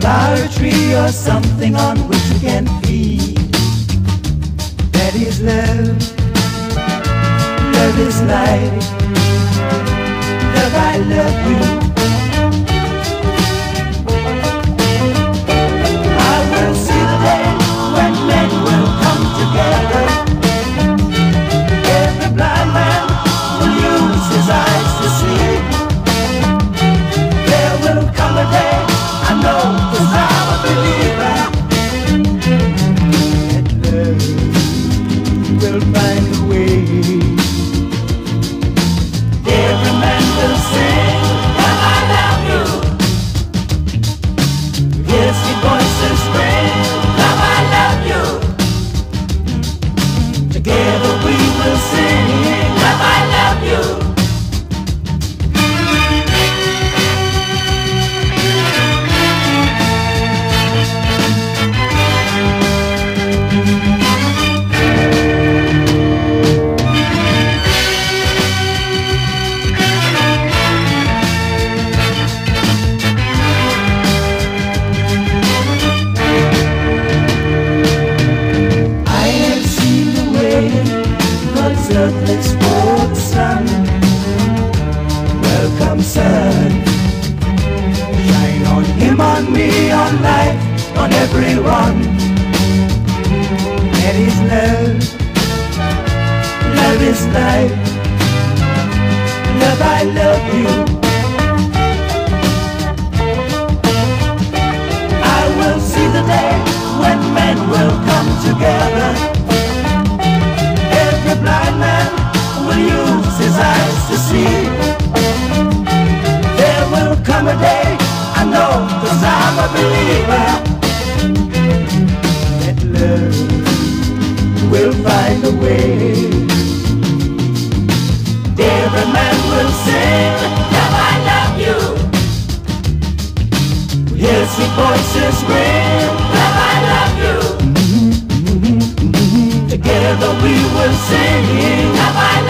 flower tree or something on which you can feed. That is love. Love is life. Love, I love you. Will find a way. On me, on life, on everyone. That is love. Love is life. Love, I love you. Yes, your voices scream, love, I love you. Mm-hmm, mm-hmm, mm-hmm. Together we will sing, love, I love you.